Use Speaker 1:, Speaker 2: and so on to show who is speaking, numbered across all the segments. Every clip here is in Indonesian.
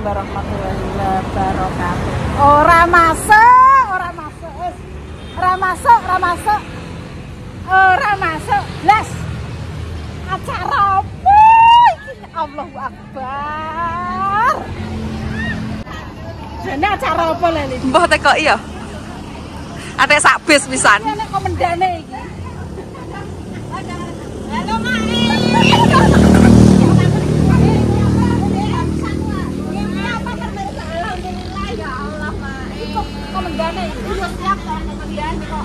Speaker 1: warahmatullahi wabarakatuh. Ora masuk, ora masuk. Wis. Ora masuk, ora masuk. Ora masuk. Blas. Acara apa iki? Allahu Akbar. Jane acara apa lali?
Speaker 2: Mbah teko iya. Ate sak bis pisan.
Speaker 1: Ini komendane iki. Yo siap kok komendane kok.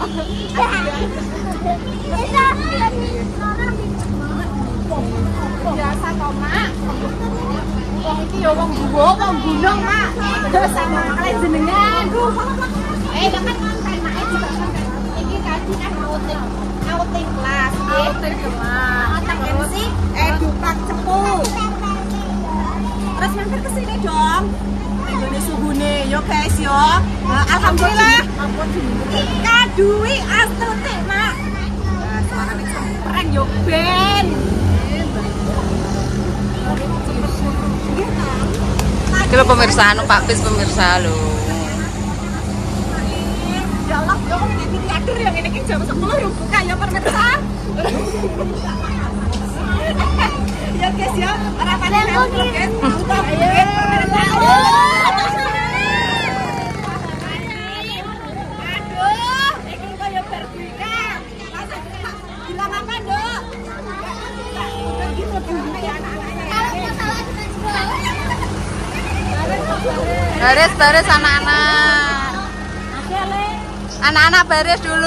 Speaker 1: Biasa kok, Mak. Wong iki yo wong guwa, wong gunung, Mak. Terus sama kalian jenengan. Eh, kan Mak. Iki tadi kan outing. Outing kelas, outing kelas. Terus sih edupak cepu. Terus mampir ke sini dong. Ini suhune yo guys yo. Nah, alhamdulillah. Ika Dwi Astuti, Mak. Nah, keren yo Ben.
Speaker 2: Pemirsa anu Pak Bis pemirsa lho.
Speaker 1: Ya Allah, ya ini diatur yang ini jam 10 ya buka ya pemirsa. ya guys ya, harapannya aku guys.
Speaker 2: beres dulu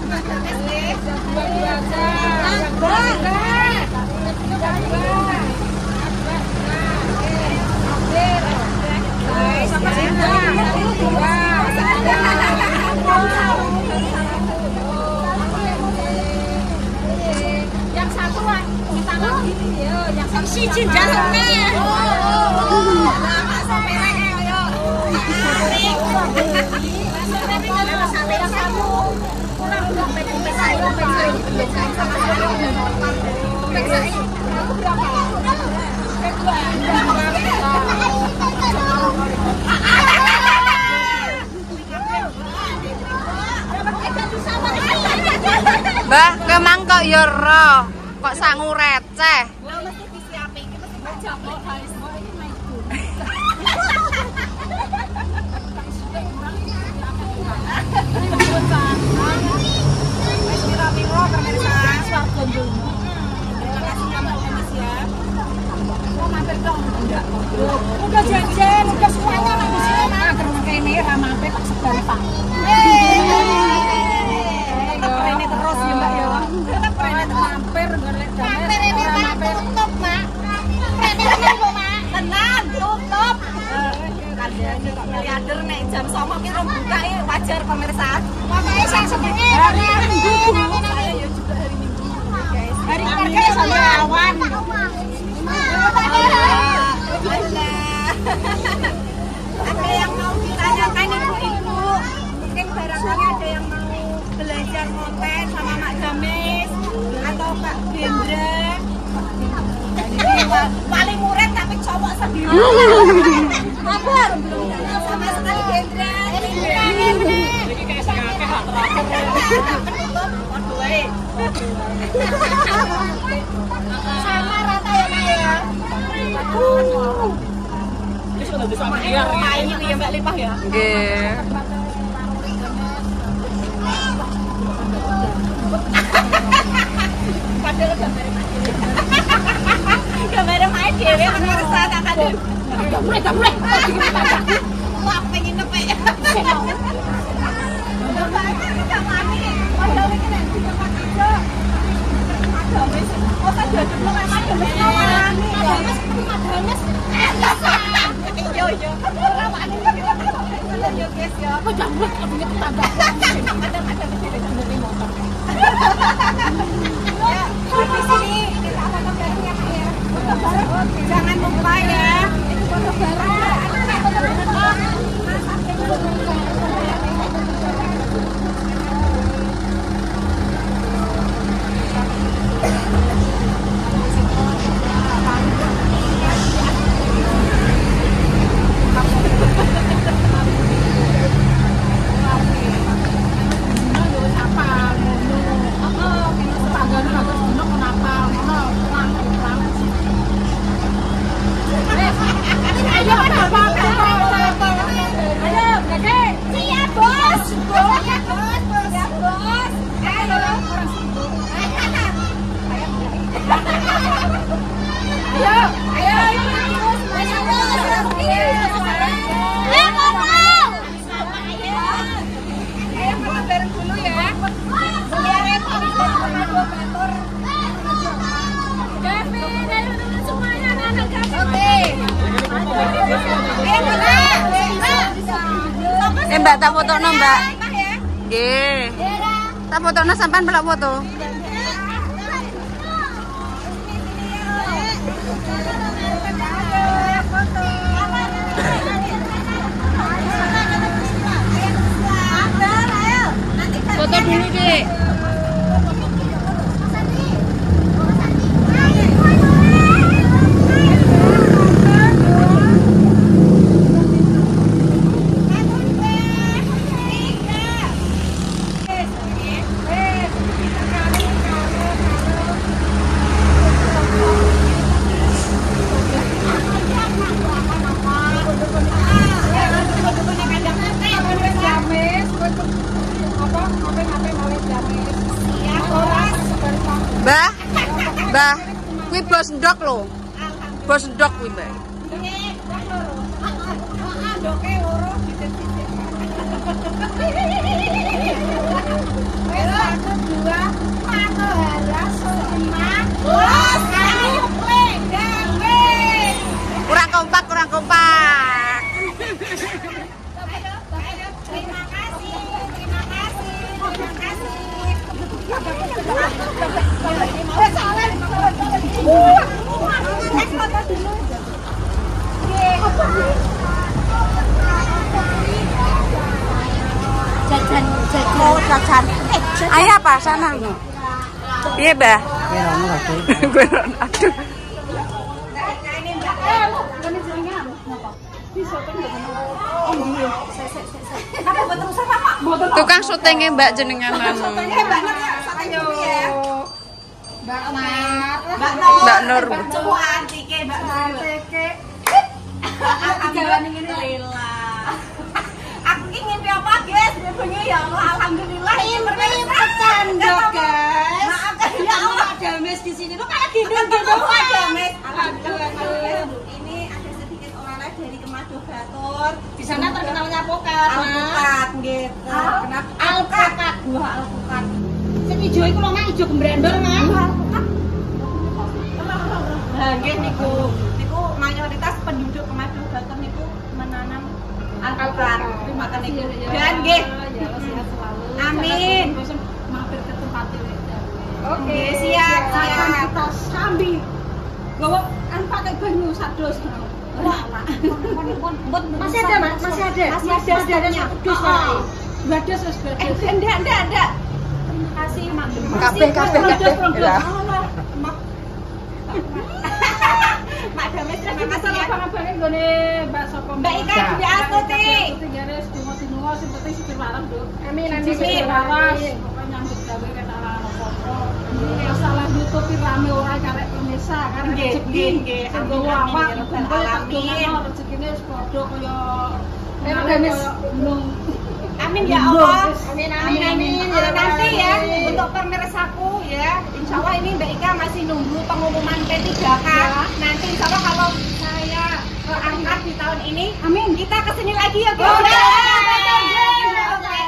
Speaker 1: Yang satu lah, kita lagi. Ya, yang satu.
Speaker 2: Mbah, kemang kok ya roh. Kok sangu receh.
Speaker 1: Paling murid tapi cowok sendiri. Apa? Sama sekali Gendra. Jadi kayak wae. Sama rata ya Mak ya.
Speaker 2: ini ya Mbak Lipah ya.
Speaker 3: Nggih.
Speaker 2: Padahal gambar gambar mae dhewe kan ngerasa kakak dhewe. Gambar gambar. Wah, pengen nepe. Yo yo. Jangan lupa ya. Bareng. Ayo, Mbak.
Speaker 3: Tak fotono Mbak.
Speaker 2: Mbak.
Speaker 3: Nggih. Tak fotono sampean pelak foto. Foto dulu, Dek. Mbah. Mbah, kuwi bos ndok lho. Bos ndok kuwi, Mbak. Kurang kompak, kurang kompak. Jajan, jajan. Oh, jajan. Ayo apa sana? Iya, Mbah. Gue aduh. Tukang syutingnya Mbak jenengan anu.
Speaker 2: Mbak Nur.
Speaker 3: Mbak Nur.
Speaker 2: Coba antike Mbak Nur. Alhamdulillah ini Lila. Aku ki ngimpi apa, guys? Dia bengi ya Allah, alhamdulillah. Ngimpi bercanda, guys. Maaf ya Allah, ada mes di sini. Lu kayak gini gitu. Ada mes. Alhamdulillah. Ini ada sedikit dari Batur.
Speaker 1: Di sana terkenalnya Mas.
Speaker 2: Alpukat gitu. Kenapa?
Speaker 1: Alpukat.
Speaker 2: Buah alpukat.
Speaker 1: Sing ijo iku lho, Mas, ijo gembrendol, Mas.
Speaker 2: Buah alpukat. Nah, nggih niku. Niku mayoritas penduduk Kemado Batur niku menanam alpukat. Terima kasih. Dan nggih.
Speaker 1: Ya, sehat selalu.
Speaker 2: Amin.
Speaker 1: Mampir ke tempat ini.
Speaker 2: Oke, siap, siap.
Speaker 1: kita sambi. Bawa kan pakai banyu sados. Masih ada, Mas? Masih ada.
Speaker 2: Masih ada stoknya.
Speaker 1: satu dus,
Speaker 2: Oh,
Speaker 1: Mas.
Speaker 2: oh.
Speaker 1: Dua dus, Mas, dua
Speaker 2: Eh,
Speaker 1: dus.
Speaker 2: enggak, enggak,
Speaker 1: Mas.
Speaker 3: Kabeh, kabeh, kabeh. Ya.
Speaker 2: Mak Dames, terima kasih ya.
Speaker 1: Abang-abangnya nggone Mbak Sopo.
Speaker 2: Mbak Ika, Mbak Astuti.
Speaker 1: Garis dungo-dungo sing penting sing waras, Nduk.
Speaker 2: Amin, amin.
Speaker 1: Sing waras. Pokoknya nyambut gawe kena apa-apa. Ini masalah YouTube rame ora karek pemirsa, karek
Speaker 2: Nggih,
Speaker 1: rezeki.
Speaker 2: nggih, amin,
Speaker 1: awak,
Speaker 2: ya
Speaker 1: kumpul tak dongono rezekine wis pokoke padha kaya
Speaker 3: Memang gamis.
Speaker 2: Amin ya Allah.
Speaker 3: Amin, amin, amin.
Speaker 2: Eh, nanti ya untuk pemirsaku ya, Insya Allah ini Mbak Ika masih nunggu pengumuman P3K. Nanti Insya Allah kalau saya keangkat di tahun ini, Amin. Kita ke sini lagi ya, Bu.
Speaker 1: Oke.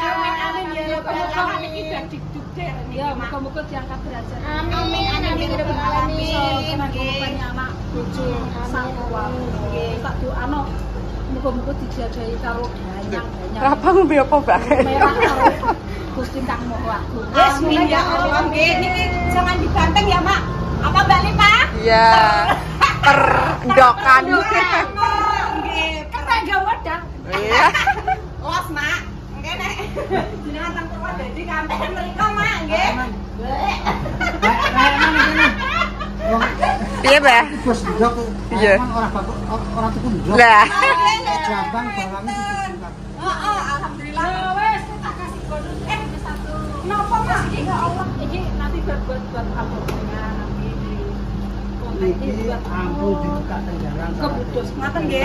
Speaker 2: Amin, amin ya.
Speaker 1: Muka-muka
Speaker 2: Rabbal
Speaker 1: ini
Speaker 2: Alamin.
Speaker 1: dan dikdukter. Ya, muka-muka diangkat derajat.
Speaker 3: Amin, amin, ya rabbal alamin.
Speaker 1: Kena korban anak bojo sak keluarga. Tak doano muga-muga dijajahi karo danyang-danyang.
Speaker 4: Kenapa ngombe apa, Mbak?
Speaker 1: Merah karo Gusti Kang Maha Agung.
Speaker 2: Amin ya Allah. Nggih, niki jangan dibanteng ya, Mak. Apa Mbak Lipa?
Speaker 4: Iya. Perdokan.
Speaker 2: Nggih,
Speaker 1: Ketangga wedang.
Speaker 4: Iya.
Speaker 2: Los, Mak. Nggih, Nek. Jenengan teng Purwodadi kampen mriko, Mak, nggih.
Speaker 4: Iya, Mbak.
Speaker 5: bos ndok
Speaker 4: Iya.
Speaker 5: emang orang bapak orang tuku ndok
Speaker 4: Lah.
Speaker 5: Jabang barangnya itu
Speaker 2: Heeh, alhamdulillah.
Speaker 1: Ya wes, tak kasih bonus eh satu.
Speaker 2: Napa, Mak?
Speaker 1: Ya Allah, ini nanti buat buat buat apa konten ini
Speaker 5: iki
Speaker 1: buat
Speaker 5: ampun dibuka tenggaran
Speaker 1: Kebudos.
Speaker 2: Ngoten nggih.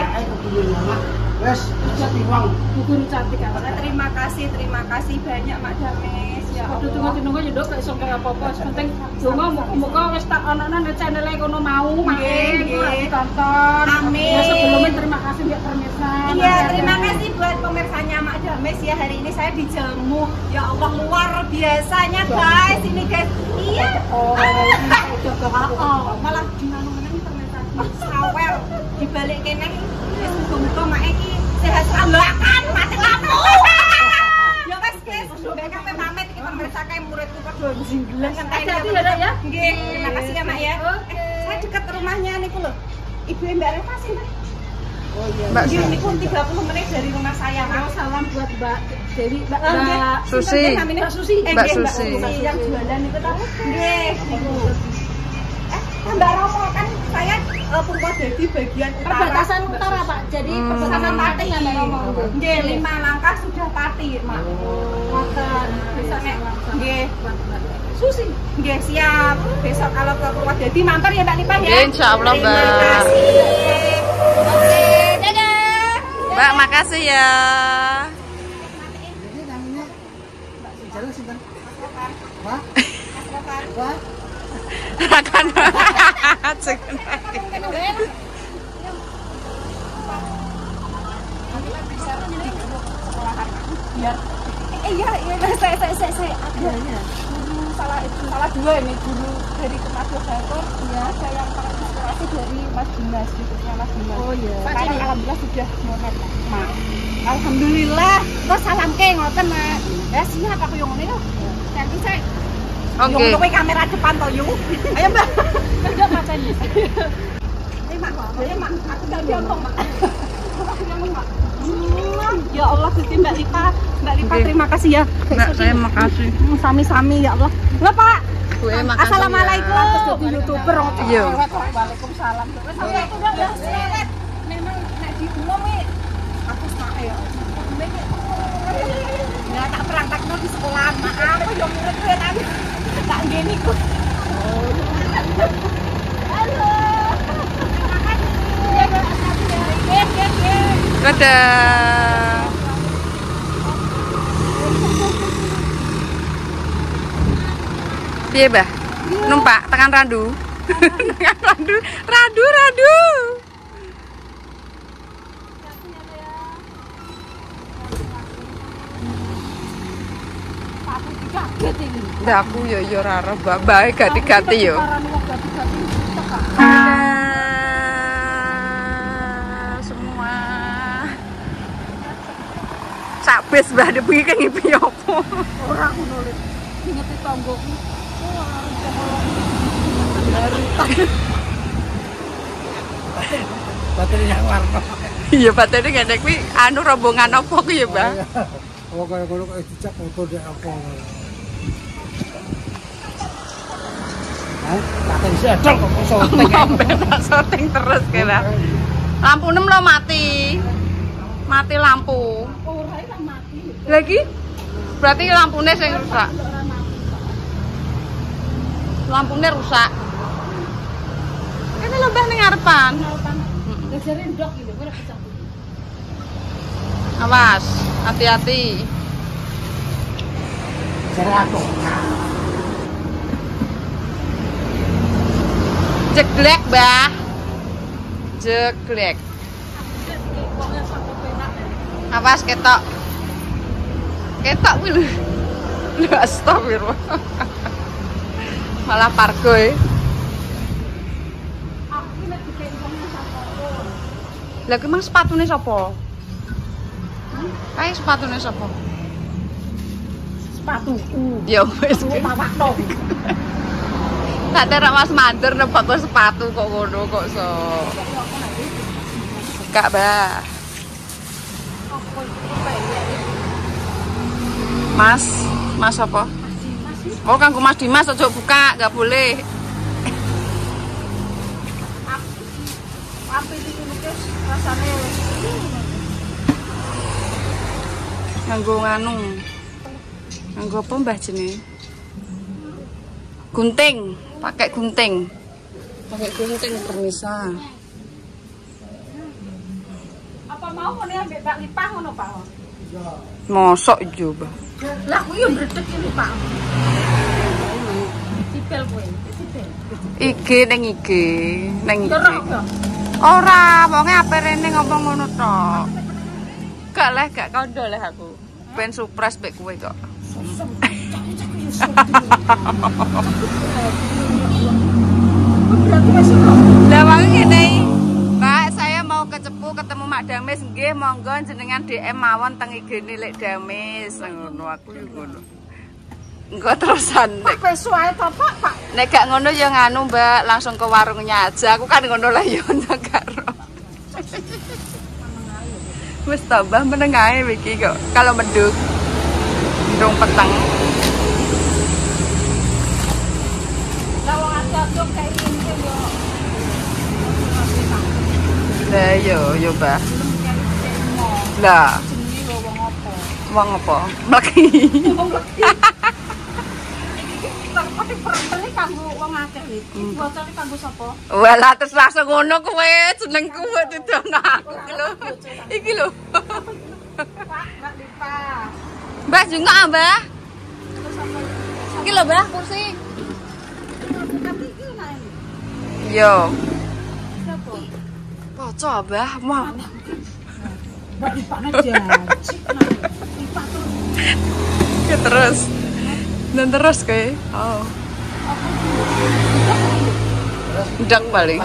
Speaker 5: wes jadi wong
Speaker 1: Gugur cantik.
Speaker 2: Oke, terima kasih, terima kasih banyak Mak Dames. Ya
Speaker 1: Aduh tunggu-tunggu ya dok, gak iso apa-apa. Penting donga muga-muga wis tak ana nang channel kono mau main,
Speaker 2: Nggih,
Speaker 1: ora
Speaker 2: nggih.
Speaker 1: ditonton.
Speaker 2: Amin.
Speaker 1: Ya sebelumnya terima kasih Mbak Permisa.
Speaker 2: Iya, terima kasih buat pemirsanya Mak Dames ya hari ini saya dijamu. Ya Allah luar biasanya guys ini guys. Iya.
Speaker 1: Oh, jaga aku.
Speaker 2: Malah di mana-mana pemirsa di sawer di balik kene wis muga-muga mak iki sehat selalu akan mati lampu. Ya wes guys, sudah sampai pamit iki pemirsa kayak muridku padha jinggelan
Speaker 1: Hati-hati ya.
Speaker 2: Nggih, terima kasih ya Mak ya. Saya dekat rumahnya niku loh. Ibu Mbak Reva sih, Mbak.
Speaker 4: Mbak Su-
Speaker 2: niku 30 menit dari rumah saya.
Speaker 1: Mau salam buat Mbak Dewi, Mbak
Speaker 2: Eh, nggih.
Speaker 1: Mbak
Speaker 4: Susi.
Speaker 1: Mbak Susi.
Speaker 2: Eh,
Speaker 4: Mbak Susi.
Speaker 2: Yang jualan itu tahu? Nggih. Eh, Mbak Romo kan saya uh, Purwodadi bagian utara.
Speaker 3: Perbatasan utara, Pak. Jadi
Speaker 4: Hmm.
Speaker 3: perbatasan Pati ya, Mbak Romo.
Speaker 2: Nggih, lima langkah sudah pati, Mak. Ngoten. Besok nek nggih.
Speaker 1: Susi.
Speaker 2: Nggih, siap. Besok kalau ke Purwodadi mampir ya Mbak Lipa ya.
Speaker 4: Nggih, insya Allah,
Speaker 2: Terima
Speaker 4: Mbak.
Speaker 2: kasih.
Speaker 3: Oke.
Speaker 4: Mbak, makasih ya.
Speaker 5: ini namanya jalan sinten wah wah
Speaker 4: Makan.
Speaker 2: Eh, iya, iya, saya, saya, saya, saya ada guru salah, salah dua ini guru dari Kemado Bogor, ya, ada yang terinspirasi dari Mas Dimas, gitu, Mas Dimas.
Speaker 1: Oh iya.
Speaker 2: Sekarang alhamdulillah sudah monet, Mak. Alhamdulillah, terus salam ke ngoten, Mak. Ya siap aku yang ngene lho. Nanti saya
Speaker 4: Oke.
Speaker 2: Yang kowe kamera depan to yu. Ayo, Mbak.
Speaker 1: Kerja paten.
Speaker 2: Ayo, Mak. Ayo, Mak. Aku diomong, Mak. Aku ngomong, Mak. Ya Allah, Gusti Mbak Lipa. Mbak Lipa,
Speaker 4: Oke.
Speaker 2: terima kasih ya.
Speaker 4: Mbak, saya makasih.
Speaker 2: Hmm, Sami-sami ya Allah. Enggak, Pak.
Speaker 4: Bu,
Speaker 2: Assalamualaikum.
Speaker 4: ya.
Speaker 2: Terus jadi YouTuber kok.
Speaker 4: Iya.
Speaker 2: Waalaikumsalam. Itu udah. Memang nek aku sak ya. Ya tak perangkatno di sekolah. Maaf, yo kowe tapi tak ngene iku. Halo. Ya.
Speaker 4: Dadah. Piye, Mbah? Numpak tekan randu. tekan randu. Randu, randu.
Speaker 1: Aku
Speaker 4: aku ya ya Mbak. Ganti-ganti yo.
Speaker 1: Parane wong ganti-ganti teka.
Speaker 4: Dadah semua. Sak bis Mbah de bengi kan ngipi opo?
Speaker 1: Ora aku nulis. Ingeti tonggoku.
Speaker 5: Baterai yang warna
Speaker 4: Iya batene ngene kuwi anu rombongan opo ku ya, Mbah?
Speaker 5: oh kayak kalau kayak dicak foto dek apa Hah? Kata bisa edol kok syuting.
Speaker 4: Syuting terus kira. Lampu 6 lo mati. Mati lampu. Lagi? Berarti lampunya sing rusak. Lampunya rusak. Ini lembah ning ngarepan.
Speaker 1: Ngarepan. Lah jare ndok iki ora pecah.
Speaker 4: Awas, hati-hati.
Speaker 5: Aku.
Speaker 4: Jeglek, Mbah. Jeglek. Awas ketok. Ketok kuwi lho. Astagfirullah. Malah pargo e. Lah ki mang sepatune sapa? Kae sepatune sapa?
Speaker 1: Sepatuku.
Speaker 4: Ya wis.
Speaker 1: Aku mawakno.
Speaker 4: Tak terak Mas Mandur nebak kok sepatu kok ngono kok so. Kak Bah. Mas, Mas apa? Oh, kanggo Mas Dimas aja buka, nggak boleh. Nganggo nganu. Nganggo apa Mbah jenenge? Gunting, pakai gunting. Pakai gunting permisa.
Speaker 1: apa mau ngene ambek Pak Lipah ngono Pak?
Speaker 4: Mosok yo, Mbah.
Speaker 1: Lah kuwi yo mbredeg iki Pak. Sipil kowe, sipil.
Speaker 4: IG ning IG. Ora, wonge ape rene ngomong ngono tok. Gak leh, gak kondo leh aku. Ben surprise mbek kowe kok. Lah wong ngene. Mbak, saya mau ke Cepu ketemu Mak Damis nggih, monggo jenengan DM mawon teng IG-ne Lek Damis. Ngono aku ngono. Engko terusan nek
Speaker 1: Pak wae to Pak, Pak.
Speaker 4: nek gak ngono ya nganu Mbak, langsung ke warungnya aja. Aku kan ngono lah ya gak ro. Wis tambah meneng ae iki kok. Kalau meduk ndung peteng.
Speaker 1: Lah yo.
Speaker 4: Lah yo yo Mbak. Lah,
Speaker 1: wong apa?
Speaker 4: Mleki.
Speaker 1: Tapi perintahnya kanggo wong akeh iki. Bocone kanggo sapa?
Speaker 4: Walah terus langsung ngono kowe jenengku kok didono aku iki lho. Iki lho.
Speaker 1: Pak, Mbak Lipah.
Speaker 4: Mbak jengok ah, Mbak. Iki lho, Mbak, kursi. Yo. Poco, Mbak. Mau.
Speaker 1: Mbak Lipah janji.
Speaker 4: Ya terus. Dan terus kayak. Oh. Ndang paling.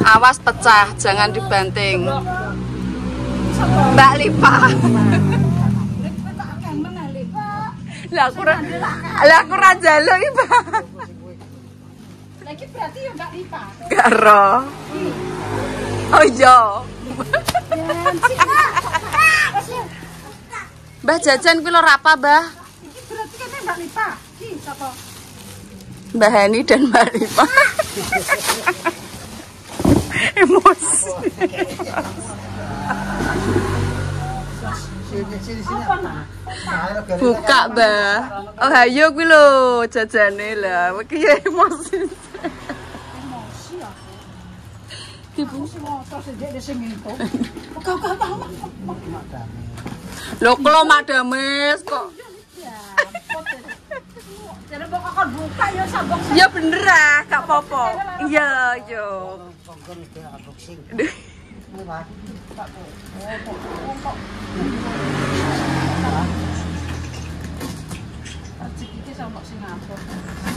Speaker 4: Awas pecah, jangan dibanting. Mbak Lipa. Lah aku Lah aku ra njaluk iki, Mbak.
Speaker 1: Lagi berarti ya Mbak Lipah.
Speaker 4: Karo. Oh iya. Mbah jajan kuwi lho apa, Mbah?
Speaker 1: Iki berarti kan Mbak Lipah. Ki sapa?
Speaker 4: Mbah Hani dan Mbak Rifa. Emosi. Buka, Mbah. Oh, ayo kuwi lho jajane lah. Emosi.
Speaker 1: Emosi Jadi kok akan buka ya sabok
Speaker 4: Ya bener ah, gak apa-apa. Iya, yo.
Speaker 1: Iki Singapura.
Speaker 4: Memang piye Mbah ketekan, Mbah?
Speaker 5: Assalamualaikum. Wah,
Speaker 1: Ya jadi tak kira.
Speaker 5: yang yang Suwang bubur tok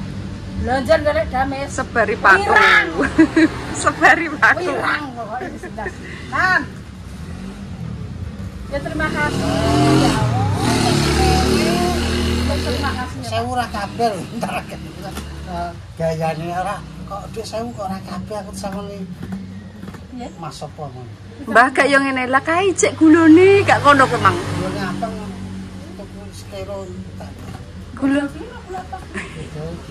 Speaker 1: Lonjon golek dames.
Speaker 4: Sebari patu.
Speaker 1: Wirang.
Speaker 4: Sebari patu.
Speaker 1: Wirang pokoknya sebelah. Nan. Ya terima kasih. Ya Allah. Terima kasih.
Speaker 5: Sewu ora kabeh lho, entar gayane ora kok dhuwit sewu kok ora kabeh aku sangone
Speaker 1: Ya.
Speaker 5: Mas apa mon.
Speaker 4: Mbah gak yo ngene lah kae cek gulone gak kono ku Mang.
Speaker 5: Itu lampai.
Speaker 1: Tak kok kono 18 tenan.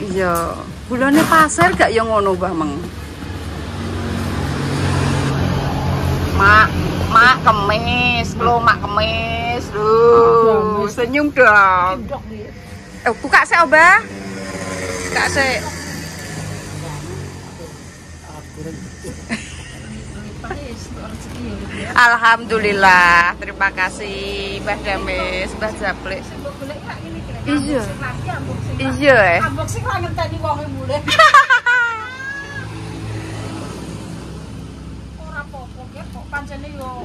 Speaker 4: Iya, gulane pasir gak ya ngono, Mbah Meng. Mak, mak kemis, lo mak kemis. Duh, senyum dong. Eh, buka sih, Mbah. Buka sih.
Speaker 1: Gitu ya.
Speaker 4: Alhamdulillah, terima kasih Mbah Damis, Mbah Japlik.
Speaker 1: Mbok golek kak ngene kira.
Speaker 4: Iya. Iya, eh.
Speaker 1: Sing ra ngenteni wonge mulai. Ora apa-apa kek kok pancene yo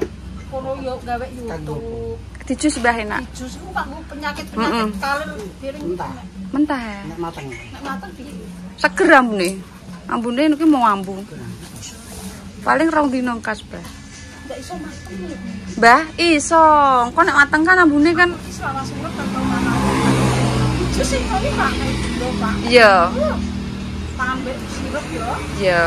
Speaker 1: kono yo gawe YouTube.
Speaker 4: Dijus Mbah enak.
Speaker 1: Jus ku kanggo penyakit-penyakit kalir piring
Speaker 5: Entah.
Speaker 4: Mentah ya.
Speaker 5: Nek mateng.
Speaker 1: nek mateng piye?
Speaker 4: Seger ambune. Ambune niki mau ambu. Paling rong dino kas, Mbah.
Speaker 1: Ndak iso mateng.
Speaker 4: Mbah, iso. Kok nek mateng kan ambune kan
Speaker 1: Wis langsung.
Speaker 4: Iya, iya.
Speaker 1: Ya.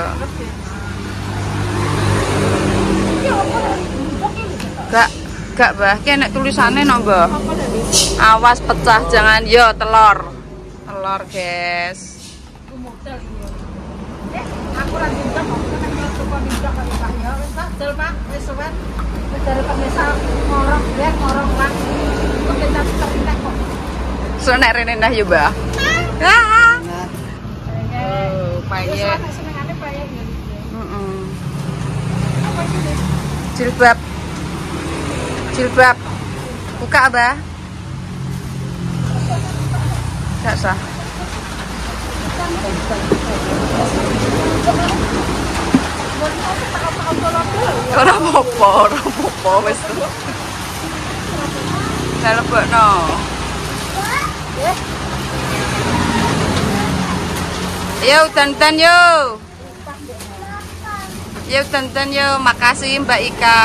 Speaker 4: Gak gak Mbah, ki nek tulisane no, Mbah.
Speaker 1: Apa lho?
Speaker 4: Awas pecah jangan yo telur. Telur, guys.
Speaker 1: Aku ra diundang kok nek kalau coba diundang kali Pak ya. Suwen. Wis dari pemirsa ngorong, ya ngorong Pak. Kok kita kok.
Speaker 4: So nek rene ndah yo, Mbah. Ah.
Speaker 5: Nah,
Speaker 4: Oh,
Speaker 1: Wis
Speaker 4: paye.
Speaker 1: nek senengane paye ya.
Speaker 4: Heeh.
Speaker 1: Apa iki?
Speaker 4: Jilbab. Jilbab. Buka, Mbah. Gak sah. Ora apa-apa, ora apa-apa wis. Yo, dandan yo. Yo, dandan yo. Makasih Mbak Ika.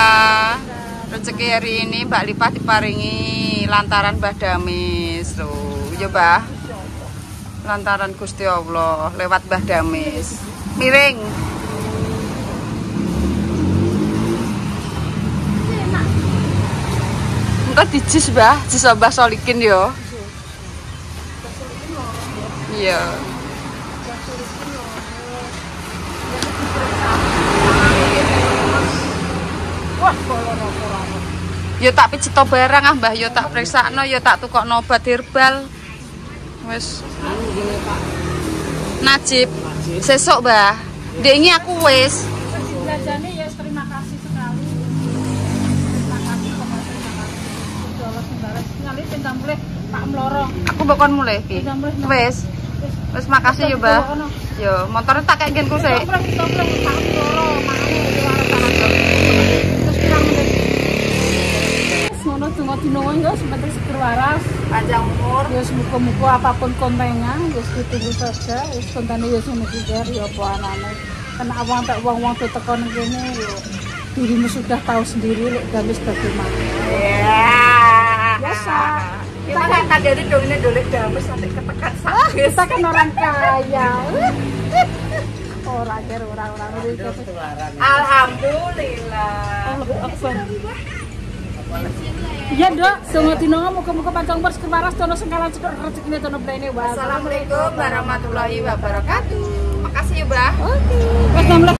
Speaker 4: Rezeki hari ini Mbak Lipah diparingi lantaran Mbah Damis. Tuh, yo Mbah. Lantaran Gusti Allah lewat Mbah Damis. Miring. Engko dijus, Mbah. Jus Mbah Solikin yo. Iya. Yo tak picito barang ah, Mbah. Yo tak periksakno, yo tak tukokno obat herbal. Wis. Najib. Sesuk, Mbah. Dek ini aku wis.
Speaker 1: Terima kasih sekali. Terima kasih terima kasih. Mlorong.
Speaker 4: Aku bakon mulai.
Speaker 1: Udah
Speaker 4: Wis makasih yo, Mbah. Yo, motornya tak kayak genku sih.
Speaker 1: Terus ngono ya sebentar seger waras.
Speaker 4: Panjang umur.
Speaker 1: Ya muga-muga apa pun kontennya wis ditunggu saja. Wis kontene ya apa anane. Kena awang tak wong-wong tuh teko ning kene ya dirimu sudah tahu sendiri lek gamis bagaimana.
Speaker 4: Ya.
Speaker 1: Biasa.
Speaker 4: Gimana tak dari dong ini dolek dames sampai ketekan
Speaker 1: Ah,
Speaker 4: sakit.
Speaker 1: kita kan orang kaya. Orang kira orang-orang itu.
Speaker 5: ketularan.
Speaker 4: Alhamdulillah.
Speaker 1: Iya dok, semua dino muka-muka pancang pers keparas tono sengkalan cekok rezekine tono wae.
Speaker 4: Assalamualaikum warahmatullahi wabarakatuh. Makasih ya, Mbah.
Speaker 1: Oke. Wes